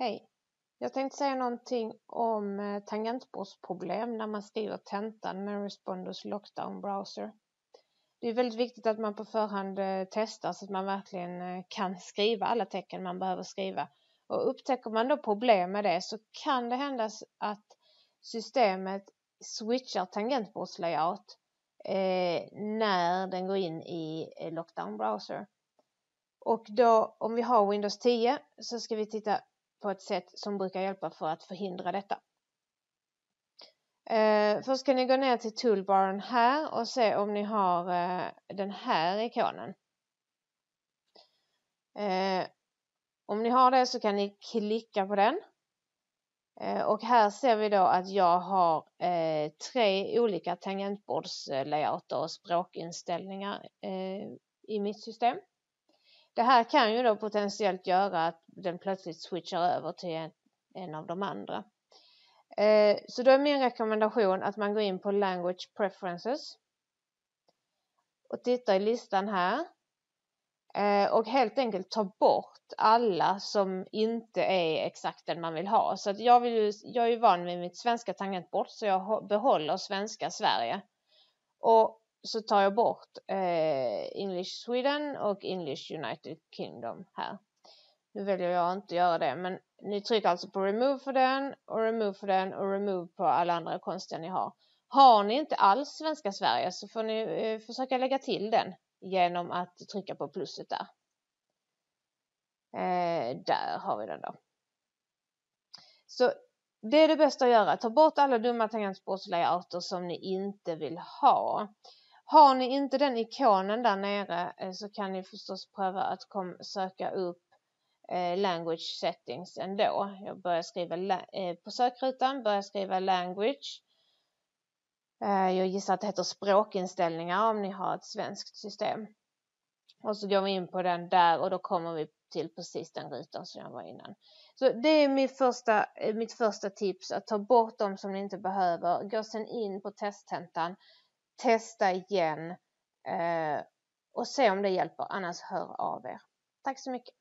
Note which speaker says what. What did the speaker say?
Speaker 1: Hej! Jag tänkte säga någonting om eh, tangentbordsproblem när man skriver tentan med Respondus Lockdown Browser. Det är väldigt viktigt att man på förhand eh, testar så att man verkligen eh, kan skriva alla tecken man behöver skriva. Och upptäcker man då problem med det så kan det hända att systemet switchar tangentbordslayout när den går in i Lockdown Browser. Och då om vi har Windows 10 så ska vi titta på ett sätt som brukar hjälpa för att förhindra detta. Eh, först kan ni gå ner till toolbaren här och se om ni har eh, den här ikonen. Eh, om ni har det så kan ni klicka på den. Eh, och här ser vi då att jag har eh, tre olika tangentbordslayouter eh, och språkinställningar eh, i mitt system. Det här kan ju då potentiellt göra att den plötsligt switchar över till en, en av de andra. Eh, så då är min rekommendation att man går in på Language Preferences och tittar i listan här eh, och helt enkelt tar bort alla som inte är exakt den man vill ha. Så att jag, vill, jag är ju van vid mitt svenska tangentbord så jag behåller svenska Sverige. Och så tar jag bort eh, English Sweden och English United Kingdom här. Nu väljer jag inte göra det men ni trycker alltså på remove för den och remove för den och remove på alla andra konstiga ni har. Har ni inte alls svenska Sverige så får ni eh, försöka lägga till den genom att trycka på plusset där. Eh, där har vi den då. Så det är det bästa att göra. Ta bort alla dumma tangentbordslayouter som ni inte vill ha. Har ni inte den ikonen där nere eh, så kan ni förstås pröva att kom, söka upp eh, language settings ändå. Jag börjar skriva eh, på sökrutan, börjar skriva language. Eh, jag gissar att det heter språkinställningar om ni har ett svenskt system. Och så går vi in på den där och då kommer vi till precis den rutan som jag var innan. Så det är mitt första, eh, mitt första tips, att ta bort de som ni inte behöver. Gå sen in på testtentan testa igen eh, och se om det hjälper. Annars hör av er. Tack så mycket.